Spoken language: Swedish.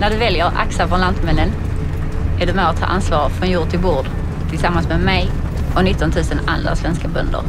När du väljer AXA från Lantmännen är du med och tar ansvar från jord till bord tillsammans med mig och 19 000 andra svenska bönder.